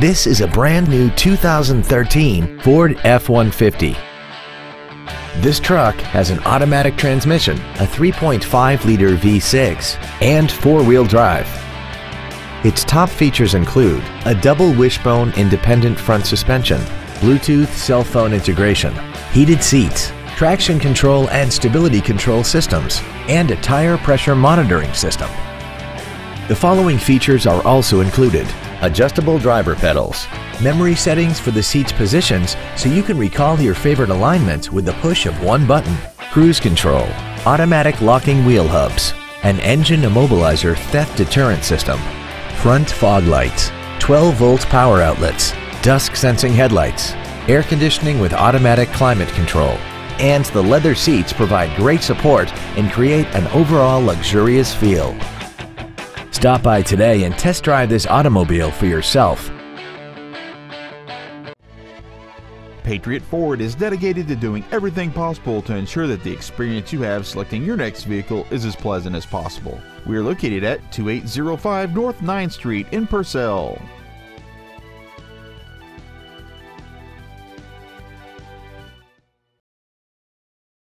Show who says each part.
Speaker 1: This is a brand new 2013 Ford F-150. This truck has an automatic transmission, a 3.5-liter V6, and four-wheel drive. Its top features include a double wishbone independent front suspension, Bluetooth cell phone integration, heated seats, traction control and stability control systems, and a tire pressure monitoring system. The following features are also included. Adjustable driver pedals, memory settings for the seat's positions so you can recall your favorite alignments with the push of one button, cruise control, automatic locking wheel hubs, an engine immobilizer theft deterrent system, front fog lights, 12 volt power outlets, dusk sensing headlights, air conditioning with automatic climate control, and the leather seats provide great support and create an overall luxurious feel. Stop by today and test drive this automobile for yourself.
Speaker 2: Patriot Ford is dedicated to doing everything possible to ensure that the experience you have selecting your next vehicle is as pleasant as possible. We are located at 2805 North 9th Street in Purcell.